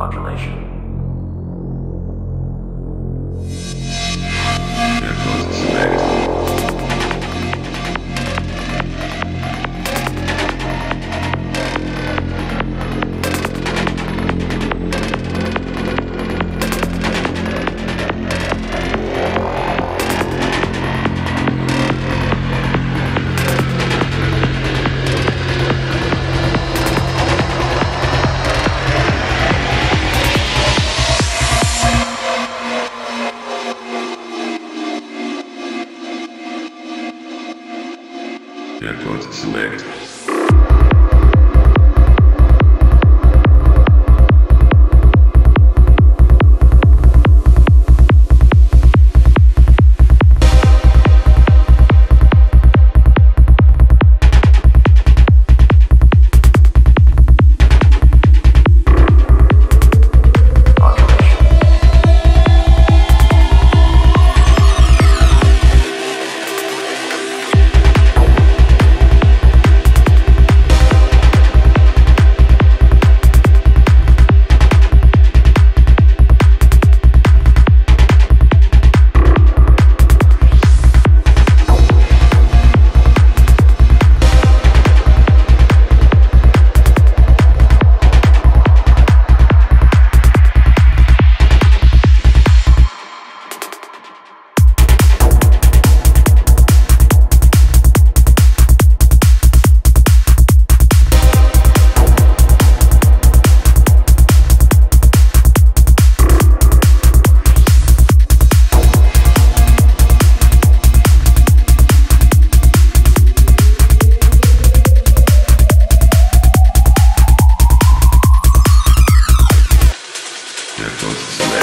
population. Select.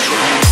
Central.